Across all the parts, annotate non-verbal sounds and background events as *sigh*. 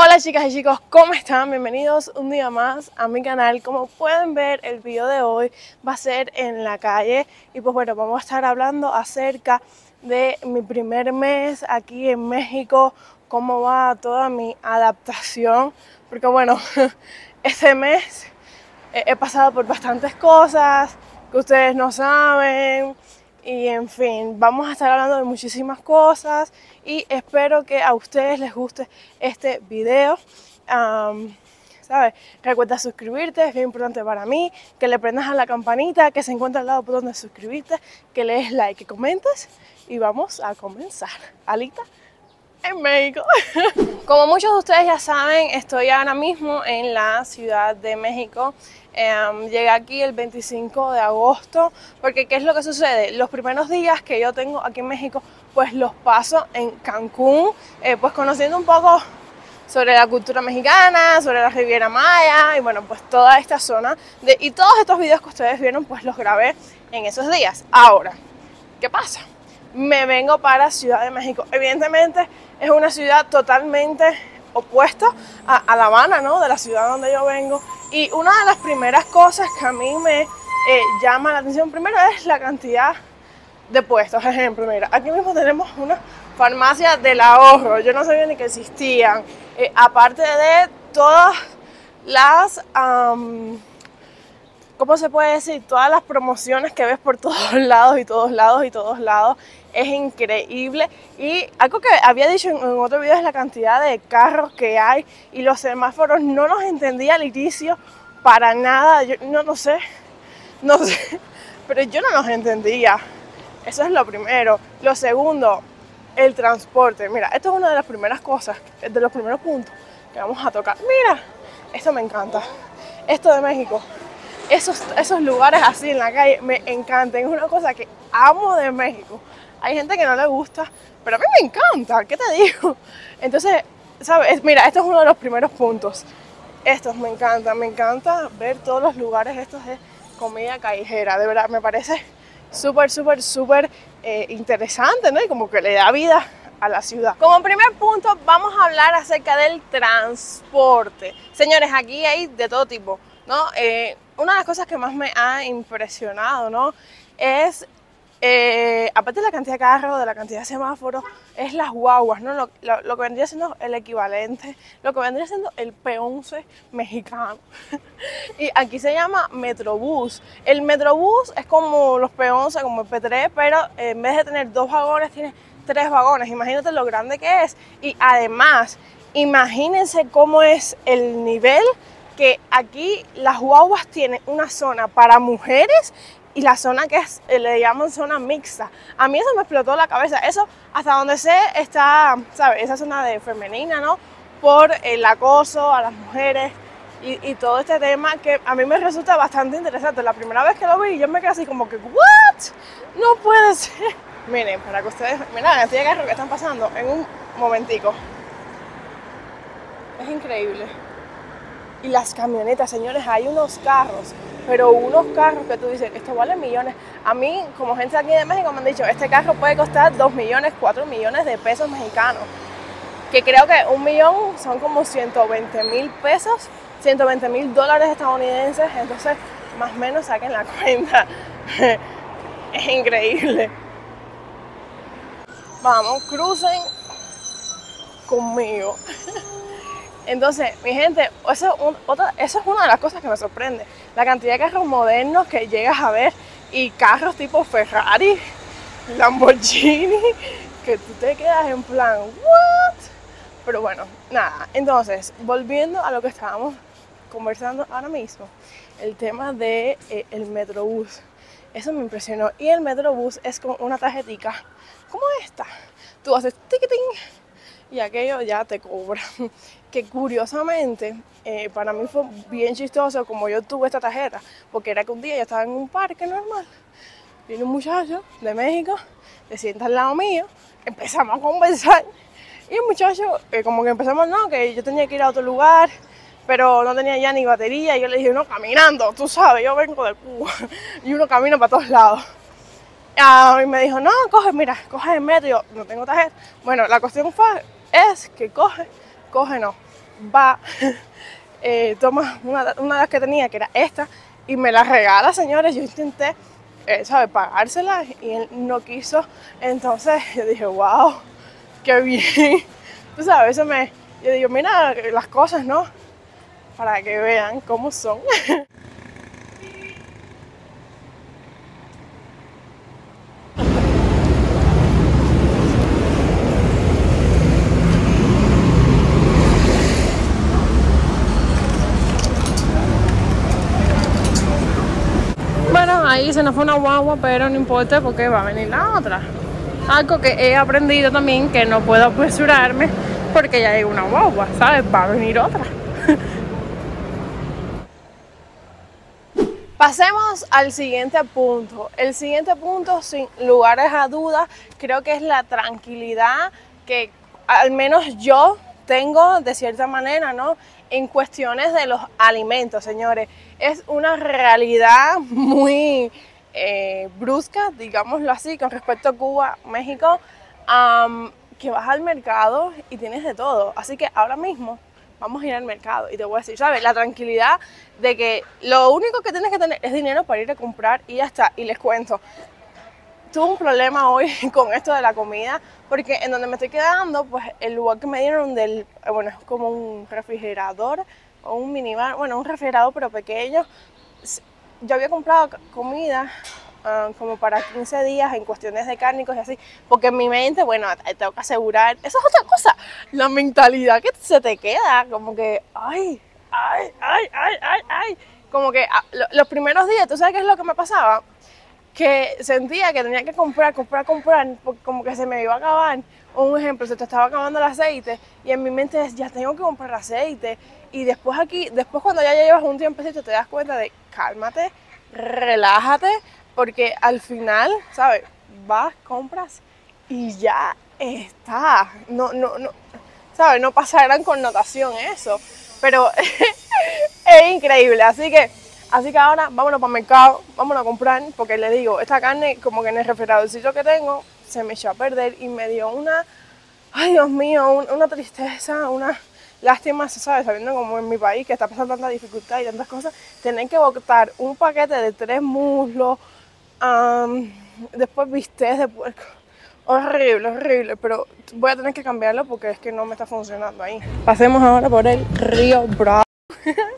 Hola chicas y chicos, ¿cómo están? Bienvenidos un día más a mi canal. Como pueden ver, el video de hoy va a ser en la calle y pues bueno, vamos a estar hablando acerca de mi primer mes aquí en México, cómo va toda mi adaptación, porque bueno, *laughs* este mes he pasado por bastantes cosas que ustedes no saben, y en fin, vamos a estar hablando de muchísimas cosas y espero que a ustedes les guste este video. ¿sabes? Recuerda suscribirte, es bien importante para mí, que le prendas a la campanita que se encuentra al lado por donde suscribirte, que le des like, que comentes y vamos a comenzar. Alita en México. *laughs* Como muchos de ustedes ya saben, estoy ahora mismo en la Ciudad de México. Em, llegué aquí el 25 de agosto, porque ¿qué es lo que sucede? Los primeros días que yo tengo aquí en México, pues los paso en Cancún, eh, pues conociendo un poco sobre la cultura mexicana, sobre la Riviera Maya y bueno, pues toda esta zona. De, y todos estos videos que ustedes vieron, pues los grabé en esos días. Ahora, ¿qué pasa? Me vengo para Ciudad de México. Evidentemente es una ciudad totalmente opuesta a, La Habana, ¿no? De la ciudad donde yo vengo. Y una de las primeras cosas que a mí me eh, llama la atención primero es la cantidad de puestos. Ejemplo, mira, aquí mismo tenemos una farmacia del ahorro. Yo no sabía ni que existían. Eh, aparte de todas las... ¿cómo se puede decir? Todas las promociones que ves por todos *laughs* lados y todos lados y todos lados es increíble. Y algo que había dicho en, otro video es la cantidad de carros que hay y los semáforos no los entendía al inicio para nada. Yo no, no sé, *laughs* no sé, pero yo no los entendía. Eso es lo primero. Lo segundo, el transporte. Mira, esto es una de las primeras cosas, de los primeros puntos que vamos a tocar. Mira, esto me encanta. Esto de México esos, esos lugares así en la calle me encantan. Es una cosa que amo de México. Hay gente que no le gusta, pero a mí me encanta, ¿qué te digo? Entonces, ¿sabes? Mira, esto es uno de los primeros puntos. Estos me encantan, me encanta ver todos los lugares estos de comida callejera. De verdad, me parece súper, súper, súper eh, interesante, ¿no? Y como que le da vida a la ciudad. Como primer punto, vamos a hablar acerca del transporte. Señores, aquí hay de todo tipo, ¿no? Eh, una de las cosas que más me ha impresionado, ¿no? Es, eh, aparte de la cantidad de carros, de la cantidad de semáforos, es las guaguas, ¿no? Lo, que vendría siendo el equivalente, lo que vendría siendo el P11 mexicano. *laughs* y aquí se llama Metrobús. El Metrobús es como los P11, como el P3, pero en vez de tener dos vagones, tiene tres vagones. Imagínate lo grande que es. Y además, imagínense cómo es el nivel que aquí las guaguas tienen una zona para mujeres y la zona que es, eh, le llaman zona mixta. A mí eso me explotó la cabeza. Eso, hasta donde sé, está, ¿sabes? Esa zona de femenina, ¿no? Por el acoso a las mujeres y, todo este tema que a mí me resulta bastante interesante. La primera vez que lo vi, yo me quedé así como que, ¿what? No puede ser. Miren, para que ustedes, miren que están pasando en un momentico. Es increíble. Y las camionetas, señores, hay unos carros, pero unos carros que tú dices, esto vale millones. A mí, como gente aquí de México, me han dicho, este carro puede costar 2 millones, 4 millones de pesos mexicanos. Que creo que un millón son como 120 mil pesos, 120 mil dólares estadounidenses. Entonces, más o menos saquen la *laughs* cuenta. es increíble. Vamos, crucen conmigo. *laughs* Entonces, mi gente, eso es, una de las cosas que me sorprende. La cantidad de carros modernos que llegas a ver y carros tipo Ferrari, Lamborghini, que tú te quedas en plan, ¿what? Pero bueno, nada. Entonces, volviendo a lo que estábamos conversando ahora mismo, el tema del de, eh, Metrobús. Eso me impresionó. Y el Metrobús es con una tarjetita como esta. Tú haces ticketing y aquello ya te cobra. *laughs* Que curiosamente eh, para mí fue bien chistoso como yo tuve esta tarjeta, porque era que un día yo estaba en un parque normal, viene un muchacho de México, se sienta al lado mío, empezamos a conversar y el muchacho eh, como que empezamos, no, que yo tenía que ir a otro lugar, pero no tenía ya ni batería y yo le dije, no, caminando, tú sabes, yo vengo de Cuba *laughs* y uno camina para todos lados. y me dijo, no, coge, mira, coge el metro, yo no tengo tarjeta. Bueno, la cuestión fue es que coge, coge no. va, *laughs* eh, toma una, una de las que tenía, que era esta, y me la regala, señores. Yo intenté, eh, ¿sabes?, pagársela y él no quiso. Entonces *laughs* yo dije, wow, qué bien. *laughs* Tú sabes, eso me. Yo digo, mira las cosas, ¿no? Para que vean cómo son. Bueno, ahí se nos fue una guagua, pero no importa porque va a venir la otra. Algo que he aprendido también que no puedo apresurarme porque ya hay una guagua, ¿sabes? Va a venir otra. *laughs* Pasemos al siguiente punto. El siguiente punto, sin lugares a dudas, creo que es la tranquilidad que al menos yo tengo de cierta manera, ¿no? En cuestiones de los alimentos, señores. Es una realidad muy eh, brusca, digámoslo así, con respecto a Cuba, México, que vas al mercado y tienes de todo. Así que ahora mismo vamos a ir al mercado y te voy a decir, ¿sabes? La tranquilidad de que lo único que tienes que tener es dinero para ir a comprar y ya está. Y les cuento, tuve un problema hoy *laughs* con esto de la comida, porque en donde me estoy quedando, pues el lugar que me dieron del, eh, bueno, es como un refrigerador o un minibar, bueno, un refrigerador pero pequeño. Yo había comprado comida ah, como para 15 días en cuestiones de cárnicos y así, porque en mi mente, bueno, tengo que asegurar, eso es otra cosa, la mentalidad que se te queda, como que, ay, ay, ay, ay, ay, ay, como que ah, lo- los primeros días, ¿tú sabes qué es lo que me pasaba? Que sentía que tenía que comprar, comprar, comprar, porque como que se me iba a acabar. Un ejemplo, se te estaba acabando el aceite y en mi mente es, ya tengo que comprar aceite. Y después aquí, después cuando ya llevas un tiempecito te das cuenta de, cálmate, relájate, porque al final, ¿sabes? Vas, compras y ya está. No, no, no, ¿sabes? No pasa gran connotación eso, pero *laughs* es increíble. Así que Así que ahora vámonos para el mercado, vámonos a comprar, porque le digo, esta carne como que en el refrigeradorcito que tengo se me echó a perder y me dio una, ay Dios mío, un- una tristeza, una lástima, ¿sabes? Sabiendo como en mi país que está pasando tanta dificultad y tantas cosas, tener que botar un paquete de tres muslos, am, después bistec de puerco. Horrible, horrible, pero voy a tener que cambiarlo porque es que no me está funcionando ahí. Pasemos ahora por el río Bravo. *laughs*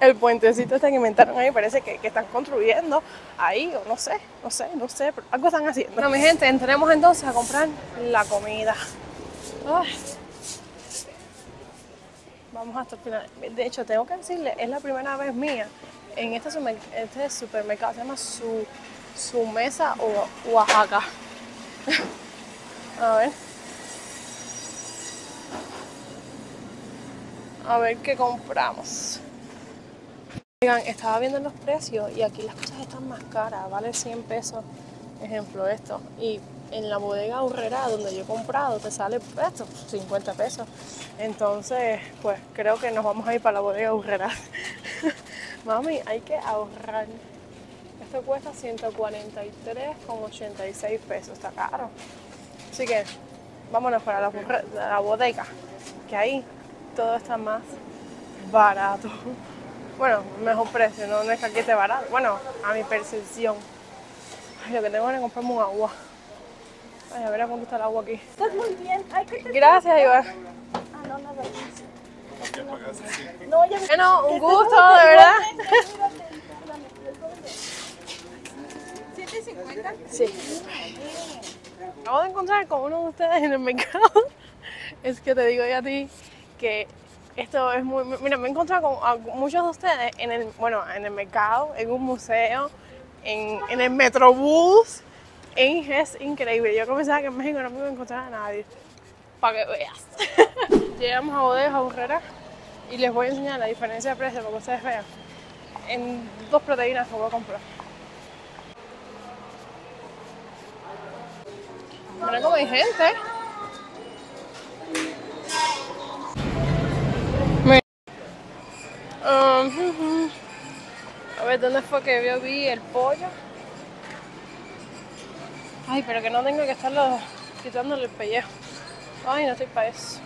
el puentecito este que inventaron ahí parece que, que están construyendo ahí, o no sé, no sé, no sé, pero algo están haciendo. Bueno, mi gente, entremos entonces a comprar la comida. Vamos hasta el final. De hecho, tengo que decirle, es la primera vez mía en este, este supermercado, se llama su, su mesa o Oaxaca. *laughs* A ver. A ver qué compramos. Oigan, estaba viendo los precios y aquí las cosas están más caras, vale 100 pesos, ejemplo esto. Y en la bodega Urrera, donde yo he comprado, te sale esto, 50 pesos. Entonces, pues creo que nos vamos a ir para la bodega Urrera. *laughs* Mami, hay que ahorrar. Esto cuesta 143,86 pesos, está caro. Así que vámonos para la bodega, que ahí todo está más barato. Bueno, mejor precio, no, no es que aquí esté barato. Bueno, a mi percepción. Ay, lo que tengo es comprarme un agua. Ay, a ver a cuánto está el agua aquí. Estás muy bien. Ay, ¿qué te... Gracias, Iván. Ah, no, nada. No, ya me... Bueno, un gusto, de verdad. ¿7.50? Sí. Acabo de encontrar con uno de ustedes en el mercado. *laughs* Es que te digo yo a ti que esto es muy... Mira, me he encontrado con a muchos de ustedes en el, bueno, en el mercado, en un museo, en, en el Metrobús. Es increíble. Yo pensaba que en México no me iba a encontrar a nadie. Para que veas. *laughs* Llegamos a Bodega Urrera y les voy a enseñar la diferencia de precio para que ustedes vean. En dos proteínas que voy a comprar. Mira cómo hay gente. Um, a ver, ¿dónde fue que yo vi el pollo? Ay, pero que no tengo que estarlo quitándole el pellejo. Ay, no estoy para eso.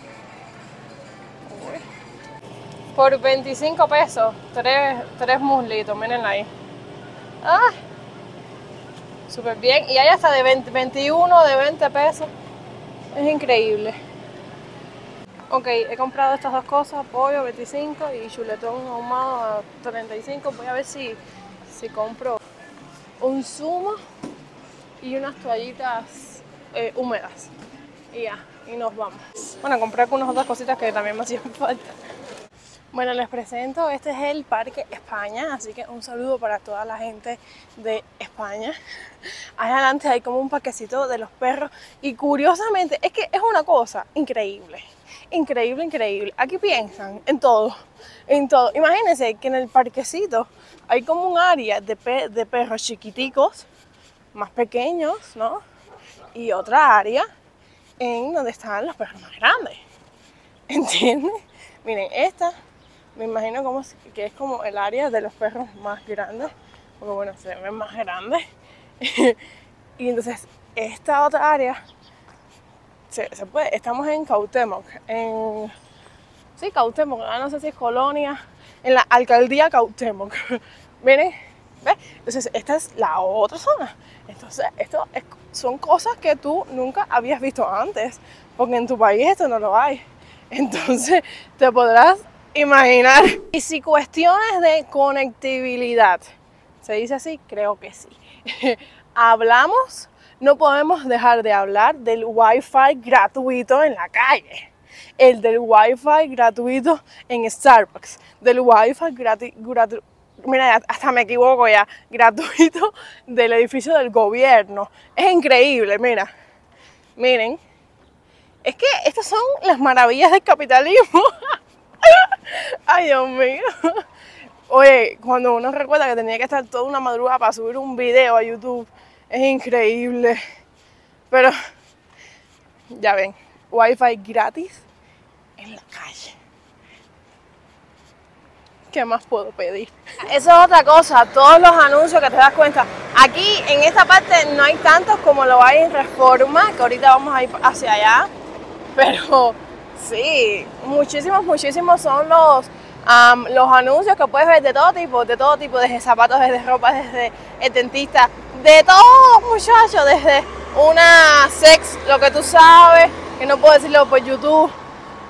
Por 25 pesos, tres, tres muslitos, miren ahí. ¡Ah! Súper bien. Y hay hasta de 20, 21, de 20 pesos. Es increíble. Ok, he comprado estas dos cosas, pollo 25 y chuletón ahumado a 35. Voy a ver si, si compro un zumo y unas toallitas eh, húmedas. Y ya, y nos vamos. Bueno, compré algunas otras cositas que también me hacían *laughs* falta. Bueno, les presento, este es el Parque España, así que un saludo para toda la gente de España. *laughs* Ahí adelante hay como un parquecito de los perros y curiosamente es que es una cosa increíble, increíble, increíble. Aquí piensan en todo, en todo. Imagínense que en el parquecito hay como un área de, perros chiquiticos, más pequeños, ¿no? Y otra área en donde están los perros más grandes. *laughs* ¿Entienden? Miren, esta me imagino como que es como el área de los perros más grandes, porque bueno, se ven más grandes. *laughs* y entonces esta otra área, estamos en Cautemoc, en, sí, Cautemoc, ah, no sé si es colonia, en la alcaldía Cautemoc. *laughs* Miren, ¿ves? Entonces esta es la otra zona. Entonces esto son cosas que tú nunca habías visto antes, porque en tu país esto no lo hay. Entonces *laughs* te podrás imaginar. Y si cuestiones de conectividad, ¿se dice así? Creo que sí. *laughs* Hablamos, no podemos dejar de hablar del Wi-Fi gratuito en la calle. El del Wi-Fi gratuito en Starbucks. Del Wi-Fi gratuito mira, hasta me equivoco ya, gratuito del edificio del gobierno. Es increíble, mira. Miren, es que estas son las maravillas del capitalismo. *laughs* Ay, Dios mío. Oye, cuando uno recuerda que tenía que estar toda una madrugada para subir un video a YouTube, es increíble. Pero, ya ven, wifi gratis en la calle. ¿Qué más puedo pedir? Eso es otra cosa, todos los anuncios que te das cuenta. Aquí en esta parte no hay tantos como lo hay en Reforma, que ahorita vamos a ir hacia allá. Pero Sí, muchísimos, muchísimos son los, los anuncios que puedes ver de todo tipo, de todo tipo, desde zapatos, desde ropa, desde el dentista, de todo muchachos, desde una sex, lo que tú sabes, que no puedo decirlo por YouTube,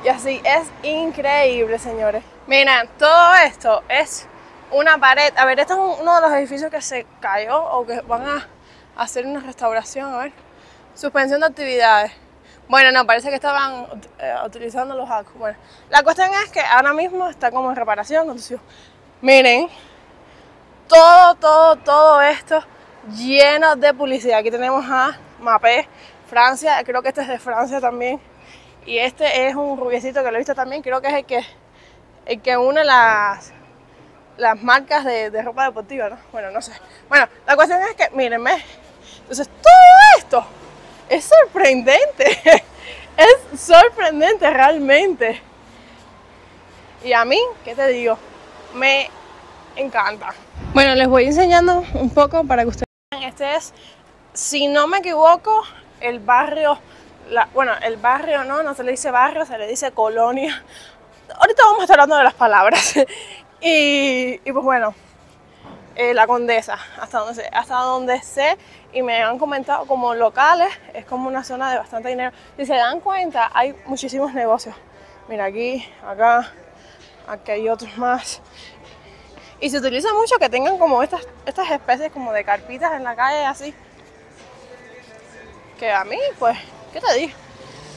y así, es increíble, señores. Mira, todo esto es una pared, a ver, este es uno de los edificios que se cayó o que van a hacer una restauración, a ver, suspensión de actividades. Bueno, no, parece que estaban eh, utilizando los acos. Bueno, la cuestión es que ahora mismo está como en reparación. miren, todo, todo, todo esto lleno de publicidad. Aquí tenemos a Mapé, Francia, creo que este es de Francia también. Y este es un rubiecito que lo he visto también, creo que es el que, el que une las, las marcas de, ropa deportiva, ¿no? Bueno, no sé. Bueno, la cuestión es que, mírenme, entonces todo esto es sorprendente. *laughs* es sorprendente realmente. Y a mí, ¿qué te digo? Me encanta. Bueno, les voy enseñando un poco para que ustedes. Este es, si no me equivoco, el barrio, bueno, el barrio no, no se le dice barrio, se le dice colonia. Ahorita vamos a estar hablando de las palabras. *laughs* y, y pues bueno, eh, la Condesa, hasta donde, sé, hasta donde sé y me han comentado como locales, es como una zona de bastante dinero. Si se dan cuenta, hay muchísimos negocios. Mira aquí, acá, aquí hay otros más. Y se utiliza mucho que tengan como estas, estas especies como de carpitas en la calle así. Que a mí, pues, ¿qué te digo?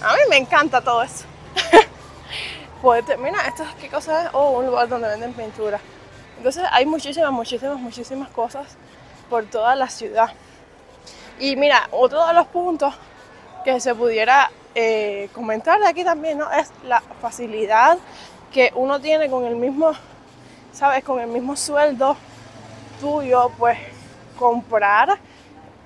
A mí me encanta todo eso. *laughs* pues, mira, esto es qué cosa es. Oh, un lugar donde venden pintura. Entonces hay muchísimas, muchísimas, muchísimas cosas por toda la ciudad. Y mira, otro de los puntos que se pudiera eh, comentar de aquí también, ¿no? Es la facilidad que uno tiene con el mismo, ¿sabes? Con el mismo sueldo tuyo, pues comprar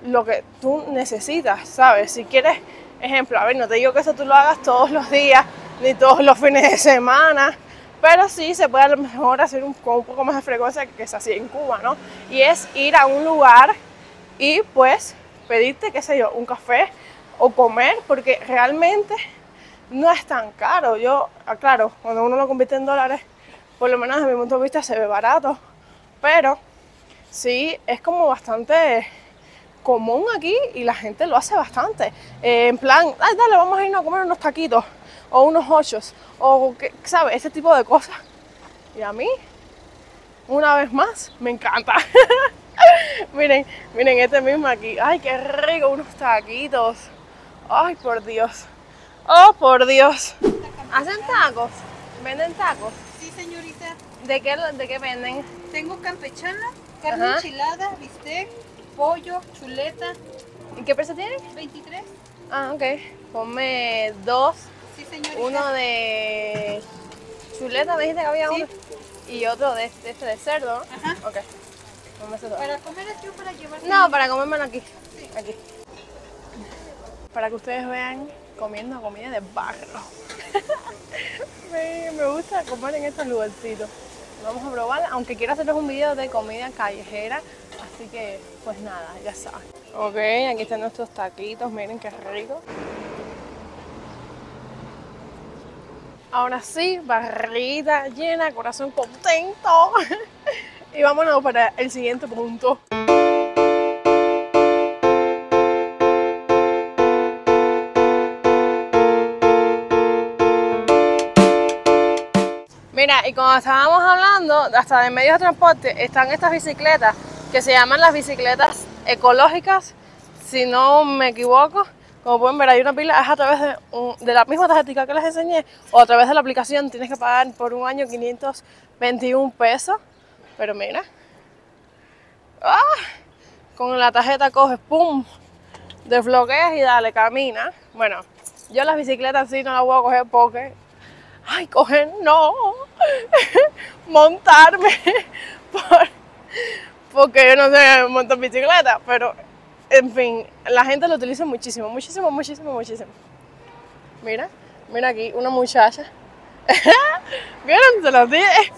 lo que tú necesitas, ¿sabes? Si quieres, ejemplo, a ver, no te digo que eso tú lo hagas todos los días, ni todos los fines de semana, pero sí se puede a lo mejor hacer un, con un poco más de frecuencia que es así en Cuba, ¿no? Y es ir a un lugar y pues pedirte, qué sé yo, un café o comer, porque realmente no es tan caro. Yo, claro, cuando uno lo convierte en dólares, por lo menos desde mi punto de vista se ve barato, pero sí es como bastante común aquí y la gente lo hace bastante. Eh, en plan, dale, vamos a irnos a comer unos taquitos o unos ochos o, ¿sabes? Ese tipo de cosas. Y a mí, una vez más, me encanta. *laughs* miren, miren este mismo aquí. Ay, qué rico, unos taquitos. Ay, por Dios. Oh, por Dios. ¿Hacen tacos? ¿Venden tacos? Sí, señorita. ¿De qué, de qué venden? Tengo campechana, carne Ajá. enchilada, bistec, pollo, chuleta. ¿Y qué precio tienen? 23. Ah, ok. Ponme dos. Sí, señorita. Uno de chuleta, me dijiste que había Sí. uno. Y otro de, de este de cerdo. Ajá. Ok. Para comer aquí o para llevar. No, para comérmelo aquí. Sí. Aquí. Para que ustedes vean comiendo comida de barro. *laughs* me, me gusta comer en estos lugarcitos. Vamos a probar, aunque quiero hacerles un video de comida callejera. Así que, pues nada, ya saben. Ok, aquí están nuestros taquitos. Miren qué rico. Ahora sí, barrita llena, corazón contento. *laughs* y vámonos para el siguiente punto. Mira, y como estábamos hablando, hasta de medios de transporte, están estas bicicletas que se llaman las bicicletas ecológicas, si no me equivoco. Como pueden ver, hay una pila, es a través de, un- de la misma tarjetita que les enseñé, o a través de la aplicación, tienes que pagar por un año 521 pesos. Pero mira, ¡ah! con la tarjeta coges, ¡pum! Desbloqueas y dale, camina. Bueno, yo las bicicletas sí no las voy a coger porque ay, coger no, *laughs* montarme, *laughs* por- porque yo no sé montar bicicleta, pero en fin, la gente lo utiliza muchísimo, muchísimo, muchísimo, muchísimo. Mira, mira aquí, una muchacha. *laughs* ¿Vieron? Se los dije.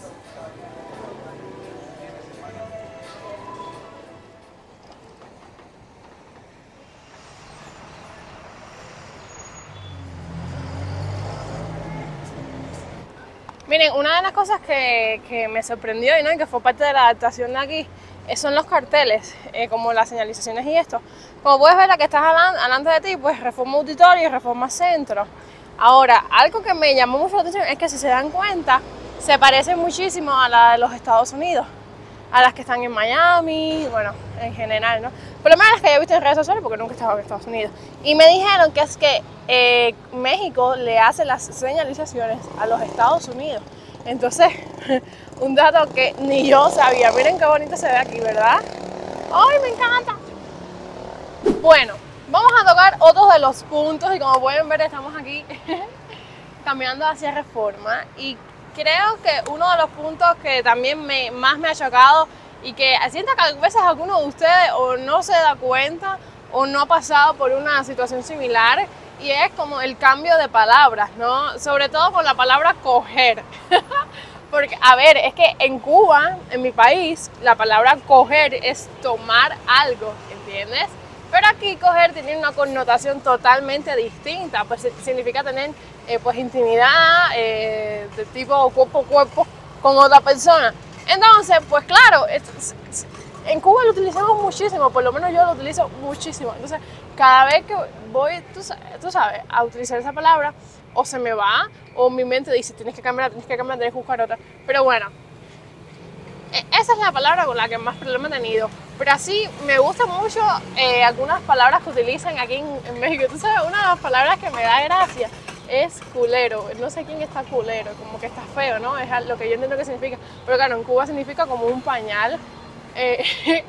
Miren, una de las cosas que, que me sorprendió y ¿no? y que fue parte de la adaptación de aquí eh, son los carteles, eh, como las señalizaciones y esto. Como puedes ver, la que estás delante de ti, pues Reforma Auditorio y Reforma Centro. Ahora, algo que me llamó mucho la atención es que si se dan cuenta, se parece muchísimo a la de los Estados Unidos, a las que están en Miami, bueno, en general, ¿no? Por lo menos las que yo he visto en redes sociales, porque nunca he estado en Estados Unidos. Y me dijeron que es que eh, México le hace las señalizaciones a los Estados Unidos. Entonces, *laughs* un dato que ni yo sabía. Miren qué bonito se ve aquí, ¿verdad? ¡Ay, me encanta! Bueno, vamos a tocar otros de los puntos y como pueden ver estamos aquí *laughs* caminando hacia Reforma y creo que uno de los puntos que también me, más me ha chocado y que siento que a veces alguno de ustedes o no se da cuenta o no ha pasado por una situación similar y es como el cambio de palabras, ¿no? Sobre todo con la palabra coger. *laughs* Porque, a ver, es que en Cuba, en mi país, la palabra coger es tomar algo, ¿entiendes? Pero aquí coger tiene una connotación totalmente distinta, pues significa tener eh, pues intimidad eh, de tipo cuerpo a cuerpo con otra persona. Entonces, pues claro, en Cuba lo utilizamos muchísimo, por lo menos yo lo utilizo muchísimo. Entonces, cada vez que voy, tú, tú sabes, a utilizar esa palabra, o se me va, o mi mente dice, tienes que cambiar, tienes que cambiar, tienes que buscar otra. Pero bueno, e- esa es la palabra con la que más problema he tenido. Pero así me gustan mucho eh, algunas palabras que utilizan aquí en, en México. Tú sabes, una de las palabras que me da gracia es culero. No sé quién está culero, como que está feo, ¿no? Es lo que yo entiendo que significa. Pero claro, en Cuba significa como un pañal. Eh, *laughs*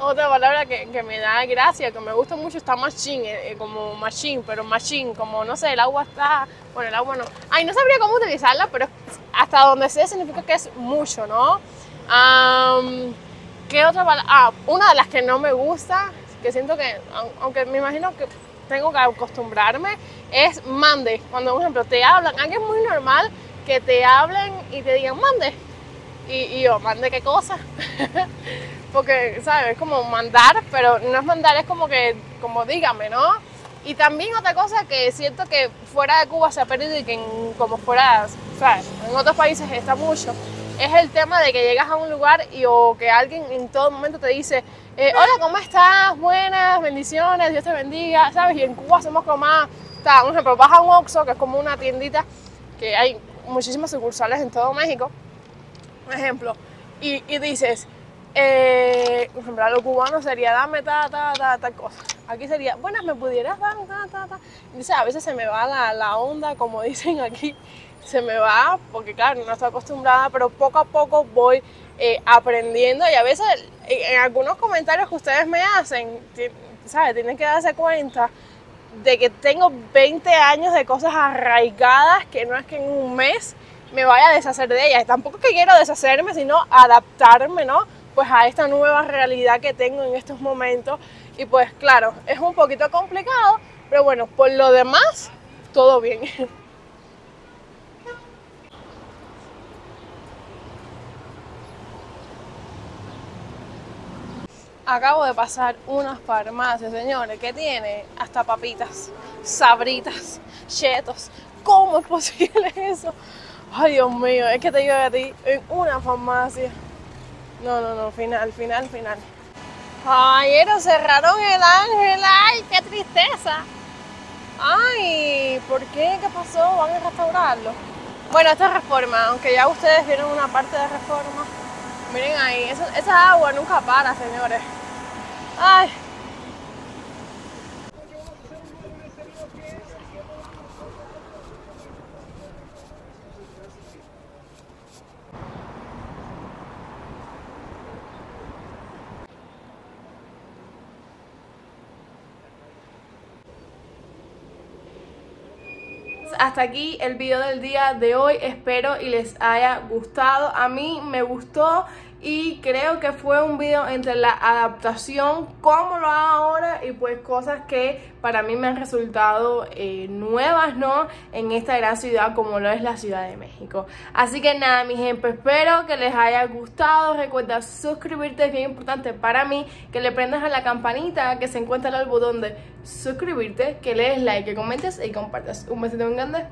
otra palabra que, que me da gracia, que me gusta mucho, está machine, eh, como machine, pero machine, como no sé, el agua está, bueno, el agua no. Ay, no sabría cómo utilizarla, pero hasta donde sé significa que es mucho, ¿no? Am, ¿Qué otra palabra? Ah, una de las que no me gusta, que siento que, au- aunque me imagino que tengo que acostumbrarme, es mande. Cuando, por ejemplo, te hablan, alguien muy normal que te hablen y te digan mande. Y, y yo, ¿mande qué cosa? *laughs* Porque, ¿sabes? Es como mandar, pero no es mandar, es como que, como dígame, ¿no? Y también otra cosa que siento que fuera de Cuba se ha perdido y que como fuera, ¿sabes? En otros países está mucho, es el tema de que llegas a un lugar y o que alguien en todo momento te dice, eh, hola, ¿cómo estás? Buenas, bendiciones, Dios te bendiga, ¿sabes? Y en Cuba somos como más, está, por ejemplo, vas a un Oxxo, que es como una tiendita que hay muchísimas sucursales en todo México, por ejemplo, y, y dices, eh, por ejemplo, a lo cubano sería dame ta, ta, ta, tal cosa. Aquí sería, buenas, ¿me pudieras dar ta, ta, ta? Dice, a veces se me va la, la onda, como *laughs* dicen aquí, se me va, porque claro, no estoy acostumbrada, pero poco a poco voy eh, aprendiendo y a veces en, en algunos comentarios que ustedes me hacen, ¿sabes? Tienen que darse cuenta de que tengo 20 años de cosas arraigadas que no es que en un mes me vaya a deshacer de ellas. Tampoco es que quiero deshacerme, sino adaptarme, ¿no? Pues a esta nueva realidad que tengo en estos momentos. Y pues claro, es un poquito complicado, pero bueno, por lo demás, todo bien. *laughs* Acabo de pasar una farmacia, señores, que tiene hasta papitas, sabritas, chetos. ¿Cómo es posible *laughs* eso? Ay, Dios mío, es que te digo a ti en una farmacia. No, no, no, final, final, final. Ayer cerraron el ángel, ay, qué tristeza. Ay, ¿por qué? ¿Qué pasó? ¿Van a restaurarlo? Bueno, esta es reforma, aunque ya ustedes vieron una parte de reforma. Miren ahí, esa agua nunca para, señores. Ay. Hasta aquí el video del día de hoy. Espero y les haya gustado. A mí me gustó y creo que fue un video entre la adaptación, cómo lo hago ahora y pues cosas que para mí me han resultado eh, nuevas, ¿no? En esta gran ciudad como lo es la Ciudad de México. Así que nada, mi gente, espero que les haya gustado. Recuerda suscribirte, es bien importante para mí, que le prendas a la campanita que se encuentra al botón de suscribirte, que le des like, que comentes y compartas. Un besito muy grande.